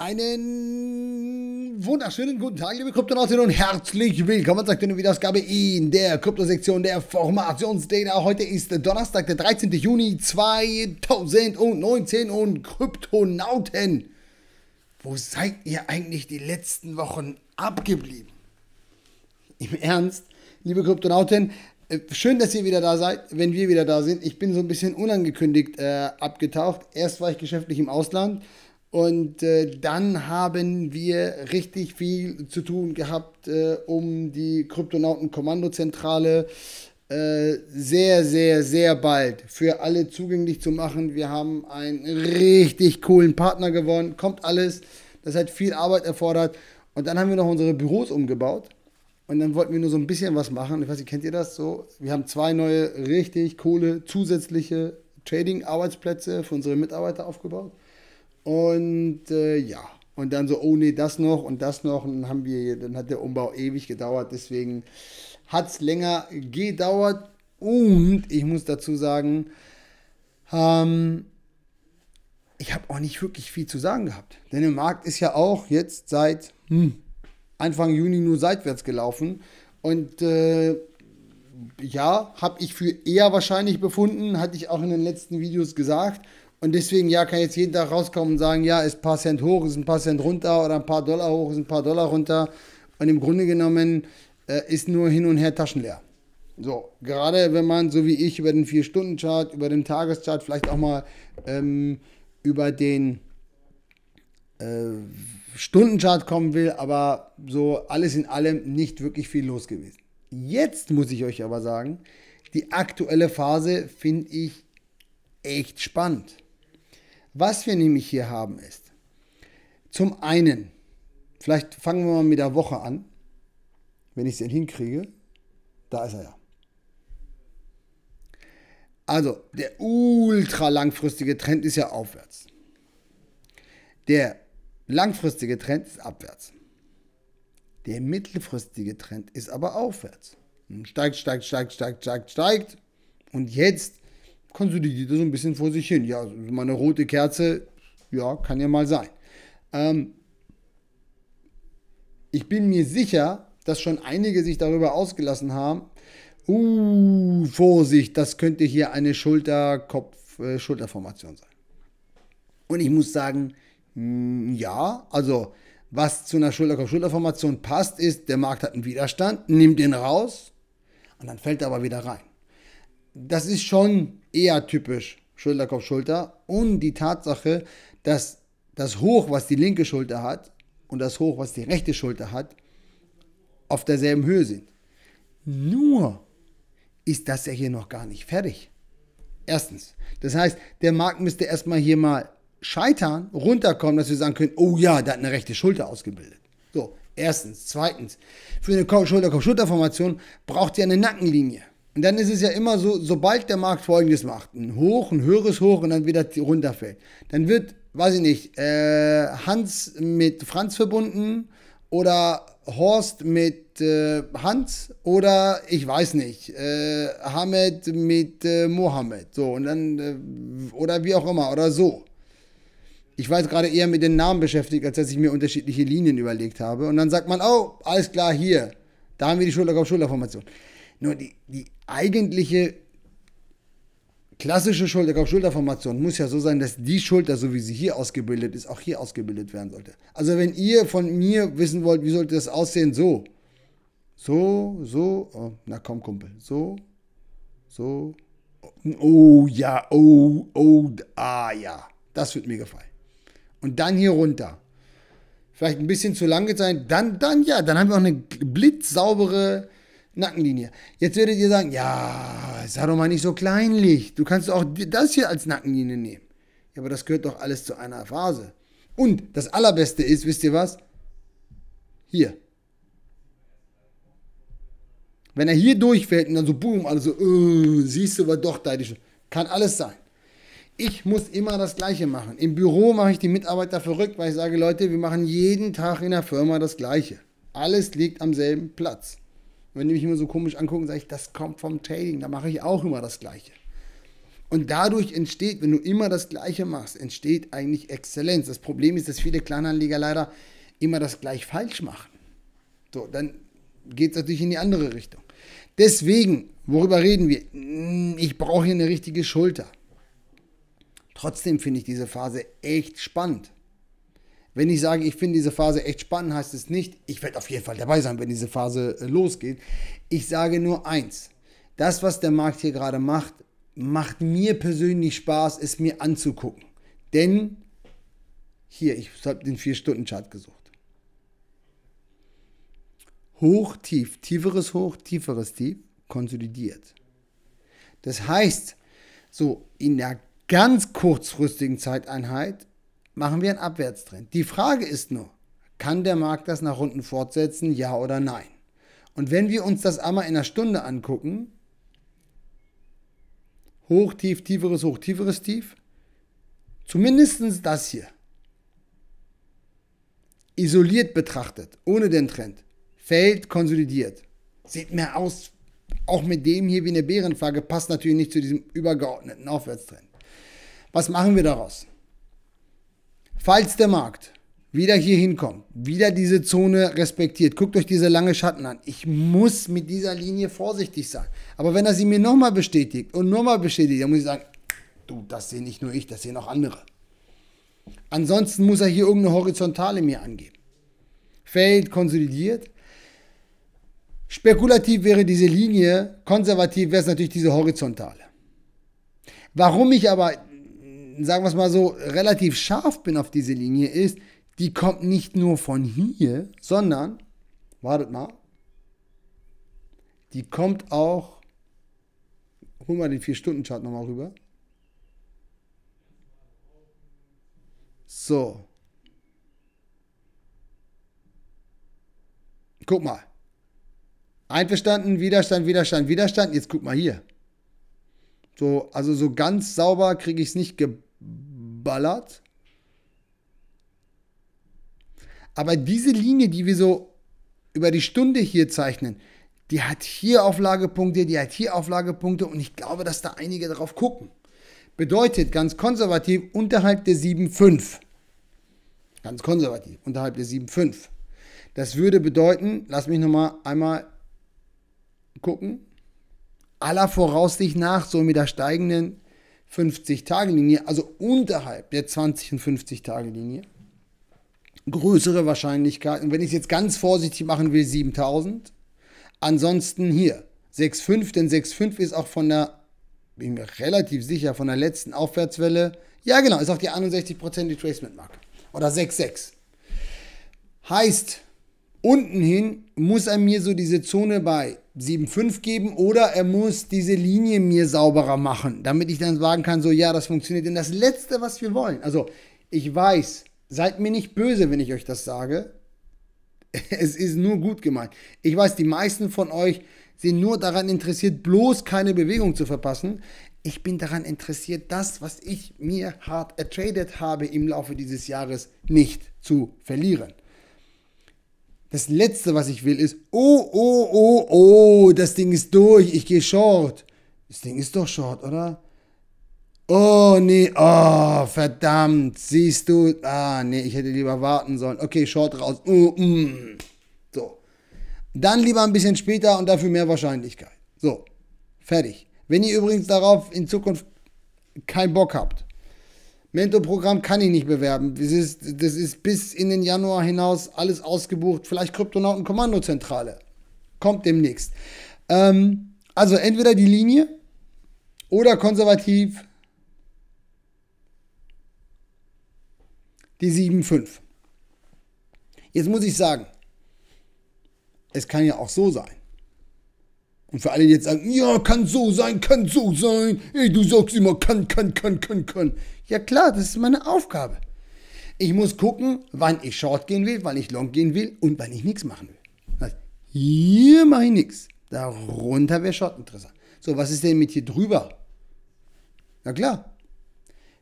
Einen wunderschönen guten Tag, liebe Kryptonauten und herzlich willkommen zur aktuellen Videoausgabe in der Kryptosektion der Formationsdata. Heute ist Donnerstag, der 13. Juni 2019 und Kryptonauten, wo seid ihr eigentlich die letzten Wochen abgeblieben? Im Ernst, liebe Kryptonauten, äh, schön, dass ihr wieder da seid, wenn wir wieder da sind. Ich bin so ein bisschen unangekündigt äh, abgetaucht. Erst war ich geschäftlich im Ausland und äh, dann haben wir richtig viel zu tun gehabt, äh, um die Kryptonauten-Kommandozentrale äh, sehr, sehr, sehr bald für alle zugänglich zu machen. Wir haben einen richtig coolen Partner gewonnen, kommt alles. Das hat viel Arbeit erfordert. Und dann haben wir noch unsere Büros umgebaut. Und dann wollten wir nur so ein bisschen was machen. Ich weiß nicht, kennt ihr das so? Wir haben zwei neue, richtig coole, zusätzliche Trading-Arbeitsplätze für unsere Mitarbeiter aufgebaut. Und äh, ja, und dann so, oh nee, das noch und das noch. Und dann haben wir, dann hat der Umbau ewig gedauert. Deswegen hat es länger gedauert. Und ich muss dazu sagen, ähm, ich habe auch nicht wirklich viel zu sagen gehabt. Denn der Markt ist ja auch jetzt seit hm, Anfang Juni nur seitwärts gelaufen. Und äh, ja, habe ich für eher wahrscheinlich befunden, hatte ich auch in den letzten Videos gesagt. Und deswegen, ja, kann jetzt jeden Tag rauskommen und sagen, ja, ist ein paar Cent hoch, ist ein paar Cent runter oder ein paar Dollar hoch, ist ein paar Dollar runter. Und im Grunde genommen äh, ist nur hin und her taschenleer. So, gerade wenn man, so wie ich, über den 4-Stunden-Chart, über den Tageschart, vielleicht auch mal ähm, über den äh, Stundenchart kommen will, aber so alles in allem nicht wirklich viel los gewesen. Jetzt muss ich euch aber sagen, die aktuelle Phase finde ich echt spannend. Was wir nämlich hier haben ist, zum einen, vielleicht fangen wir mal mit der Woche an, wenn ich es denn hinkriege, da ist er ja. Also, der ultra langfristige Trend ist ja aufwärts. Der langfristige Trend ist abwärts. Der mittelfristige Trend ist aber aufwärts. Steigt, steigt, steigt, steigt, steigt, steigt. Und jetzt konsolidiert er so ein bisschen vor sich hin. Ja, mal eine rote Kerze, ja, kann ja mal sein. Ähm, ich bin mir sicher, dass schon einige sich darüber ausgelassen haben. Uh, Vorsicht, das könnte hier eine Schulter-Kopf-Schulterformation sein. Und ich muss sagen, hm, ja, also was zu einer Schulter-Kopf-Schulterformation passt, ist, der Markt hat einen Widerstand, nimmt den raus und dann fällt er aber wieder rein. Das ist schon eher typisch Schulter, Kopf, Schulter. Und die Tatsache, dass das Hoch, was die linke Schulter hat, und das Hoch, was die rechte Schulter hat, auf derselben Höhe sind. Nur ist das ja hier noch gar nicht fertig. Erstens. Das heißt, der Markt müsste erstmal hier mal scheitern, runterkommen, dass wir sagen können, oh ja, der hat eine rechte Schulter ausgebildet. So, erstens. Zweitens, für eine Schulter-Kopf-Schulter-Formation braucht ihr eine Nackenlinie. Und dann ist es ja immer so, sobald der Markt folgendes macht, ein Hoch, ein höheres Hoch und dann wieder runterfällt, dann wird, weiß ich nicht, äh, Hans mit Franz verbunden oder Horst mit äh, Hans oder ich weiß nicht, äh, Hamed mit äh, Mohammed, so und dann, äh, oder wie auch immer, oder so. Ich war jetzt gerade eher mit den Namen beschäftigt, als dass ich mir unterschiedliche Linien überlegt habe. Und dann sagt man, oh, alles klar, hier, da haben wir die Schulter-Kopf-Schulter-Formation. Nur die, die eigentliche klassische Schulter-Kopf-Schulter-Formation muss ja so sein, dass die Schulter, so wie sie hier ausgebildet ist, auch hier ausgebildet werden sollte. Also wenn ihr von mir wissen wollt, wie sollte das aussehen, so. So, so, oh, na komm, Kumpel. So, so. Oh ja, oh, oh, ah ja. Das wird mir gefallen. Und dann hier runter. Vielleicht ein bisschen zu lang sein. Dann, dann ja, dann haben wir auch eine blitzsaubere Nackenlinie. Jetzt werdet ihr sagen, ja, sei doch mal nicht so kleinlich. Du kannst auch das hier als Nackenlinie nehmen. Ja, aber das gehört doch alles zu einer Phase. Und das Allerbeste ist, wisst ihr was? Hier. Wenn er hier durchfällt und dann so boom, also uh, siehst du, war doch da. Kann alles sein. Ich muss immer das Gleiche machen. Im Büro mache ich die Mitarbeiter verrückt, weil ich sage, Leute, wir machen jeden Tag in der Firma das Gleiche. Alles liegt am selben Platz wenn die mich immer so komisch angucken, sage ich, das kommt vom Trading, da mache ich auch immer das Gleiche. Und dadurch entsteht, wenn du immer das Gleiche machst, entsteht eigentlich Exzellenz. Das Problem ist, dass viele Kleinanleger leider immer das gleich falsch machen. So, dann geht es natürlich in die andere Richtung. Deswegen, worüber reden wir? Hm, ich brauche hier eine richtige Schulter. Trotzdem finde ich diese Phase echt spannend. Wenn ich sage, ich finde diese Phase echt spannend, heißt es nicht, ich werde auf jeden Fall dabei sein, wenn diese Phase äh, losgeht. Ich sage nur eins. Das, was der Markt hier gerade macht, macht mir persönlich Spaß, es mir anzugucken. Denn hier, ich habe den 4-Stunden-Chart gesucht. Hoch, tief, tieferes Hoch, tieferes Tief, konsolidiert. Das heißt, so in der ganz kurzfristigen Zeiteinheit machen wir einen Abwärtstrend. Die Frage ist nur, kann der Markt das nach unten fortsetzen, ja oder nein? Und wenn wir uns das einmal in einer Stunde angucken, hoch, tief, tieferes Hoch, tieferes Tief, zumindest das hier, isoliert betrachtet, ohne den Trend, fällt konsolidiert. Sieht mehr aus, auch mit dem hier wie eine Bärenflagge, passt natürlich nicht zu diesem übergeordneten Aufwärtstrend. Was machen wir daraus? Falls der Markt wieder hier hinkommt, wieder diese Zone respektiert, guckt euch diese lange Schatten an. Ich muss mit dieser Linie vorsichtig sein. Aber wenn er sie mir nochmal bestätigt und nochmal bestätigt, dann muss ich sagen, du, das sehe nicht nur ich, das sehen auch andere. Ansonsten muss er hier irgendeine Horizontale mir angeben. Fällt konsolidiert. Spekulativ wäre diese Linie, konservativ wäre es natürlich diese Horizontale. Warum ich aber sagen wir es mal so, relativ scharf bin auf diese Linie, ist, die kommt nicht nur von hier, sondern, wartet mal, die kommt auch, hol mal den 4-Stunden-Chart nochmal rüber. So. Guck mal. Einverstanden, Widerstand, Widerstand, Widerstand. Jetzt guck mal hier. So, also so ganz sauber kriege ich es nicht gebacken ballert. Aber diese Linie, die wir so über die Stunde hier zeichnen, die hat hier Auflagepunkte, die hat hier Auflagepunkte und ich glaube, dass da einige darauf gucken. Bedeutet ganz konservativ unterhalb der 7,5. Ganz konservativ unterhalb der 7,5. Das würde bedeuten, lass mich nochmal einmal gucken, aller Voraussicht nach, so mit der steigenden 50-Tage-Linie, also unterhalb der 20- und 50-Tage-Linie. Größere Wahrscheinlichkeit. Und wenn ich es jetzt ganz vorsichtig machen will, 7000. Ansonsten hier 6,5, denn 6,5 ist auch von der, bin mir relativ sicher, von der letzten Aufwärtswelle. Ja, genau, ist auch die 61% Retracement-Marke. Oder 6,6. Heißt, unten hin muss er mir so diese Zone bei 7,5 geben oder er muss diese Linie mir sauberer machen, damit ich dann sagen kann, so ja, das funktioniert. Denn das Letzte, was wir wollen, also ich weiß, seid mir nicht böse, wenn ich euch das sage. Es ist nur gut gemeint. Ich weiß, die meisten von euch sind nur daran interessiert, bloß keine Bewegung zu verpassen. Ich bin daran interessiert, das, was ich mir hart ertradet habe im Laufe dieses Jahres, nicht zu verlieren. Das Letzte, was ich will, ist, oh, oh, oh, oh, das Ding ist durch, ich gehe short. Das Ding ist doch short, oder? Oh, nee, oh, verdammt, siehst du, ah, nee, ich hätte lieber warten sollen. Okay, short raus. Oh, mm. So. Dann lieber ein bisschen später und dafür mehr Wahrscheinlichkeit. So, fertig. Wenn ihr übrigens darauf in Zukunft keinen Bock habt, Mentorprogramm kann ich nicht bewerben. Das ist, das ist bis in den Januar hinaus alles ausgebucht. Vielleicht Kryptonauten Kommandozentrale. Kommt demnächst. Ähm, also entweder die Linie oder konservativ die 7,5. Jetzt muss ich sagen, es kann ja auch so sein. Und für alle, die jetzt sagen, ja, kann so sein, kann so sein. Ey, du sagst immer, kann, kann, kann, kann, kann. Ja klar, das ist meine Aufgabe. Ich muss gucken, wann ich Short gehen will, wann ich Long gehen will und wann ich nichts machen will. hier mache ich nichts. Darunter wäre Short interessant. So, was ist denn mit hier drüber? Na klar.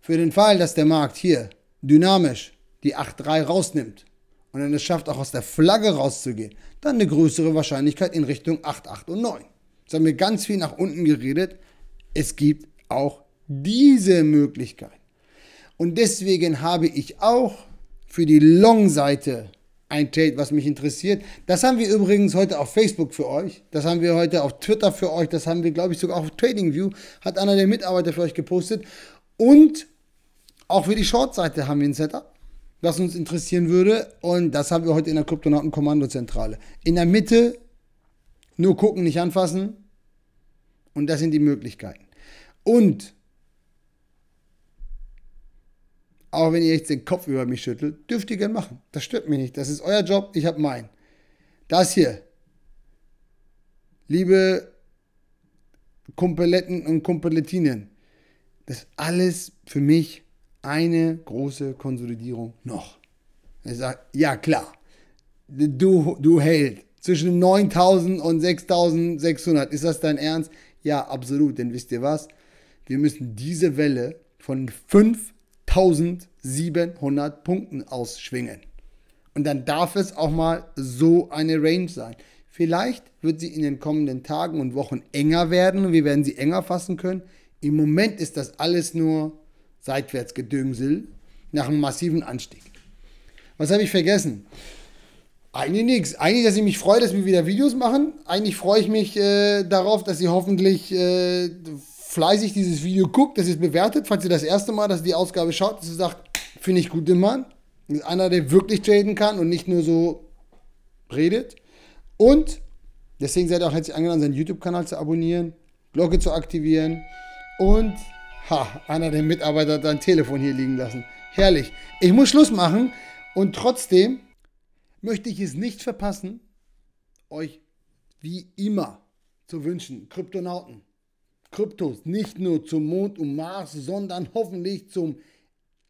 Für den Fall, dass der Markt hier dynamisch die 8,3 rausnimmt und dann es schafft, auch aus der Flagge rauszugehen, dann eine größere Wahrscheinlichkeit in Richtung 8, 8 und 9. Jetzt haben wir ganz viel nach unten geredet. Es gibt auch diese Möglichkeit. Und deswegen habe ich auch für die Long-Seite ein Trade, was mich interessiert. Das haben wir übrigens heute auf Facebook für euch. Das haben wir heute auf Twitter für euch. Das haben wir, glaube ich, sogar auf TradingView. Hat einer der Mitarbeiter für euch gepostet. Und auch für die Short-Seite haben wir ein Setup, was uns interessieren würde. Und das haben wir heute in der Kryptonauten-Kommandozentrale. In der Mitte nur gucken, nicht anfassen. Und das sind die Möglichkeiten. Und auch wenn ihr jetzt den Kopf über mich schüttelt, dürft ihr gerne machen. Das stört mich nicht. Das ist euer Job, ich habe meinen. Das hier, liebe Kumpeletten und Kumpelettinen, das ist alles für mich eine große Konsolidierung noch. Ich sage, ja klar, du, du Held, zwischen 9000 und 6600, ist das dein Ernst? Ja, absolut, denn wisst ihr was? Wir müssen diese Welle von 5 1700 Punkten ausschwingen. Und dann darf es auch mal so eine Range sein. Vielleicht wird sie in den kommenden Tagen und Wochen enger werden und wir werden sie enger fassen können. Im Moment ist das alles nur Seitwärtsgedöngsel nach einem massiven Anstieg. Was habe ich vergessen? Eigentlich nichts. Eigentlich, dass ich mich freue, dass wir wieder Videos machen. Eigentlich freue ich mich äh, darauf, dass ihr hoffentlich äh, fleißig dieses Video guckt, dass ihr es bewertet, falls ihr das erste Mal, dass ihr die Ausgabe schaut, dass ihr sagt, finde ich gut, den Mann. Ist einer, der wirklich traden kann und nicht nur so redet. Und deswegen seid ihr auch herzlich eingeladen, seinen YouTube-Kanal zu abonnieren, Glocke zu aktivieren und ha, einer der Mitarbeiter hat sein Telefon hier liegen lassen. Herrlich. Ich muss Schluss machen und trotzdem möchte ich es nicht verpassen, euch wie immer zu wünschen, Kryptonauten. Kryptos nicht nur zum Mond und Mars, sondern hoffentlich zum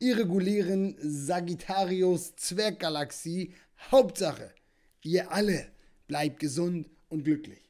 irregulären Sagittarius Zwerggalaxie. Hauptsache, ihr alle bleibt gesund und glücklich.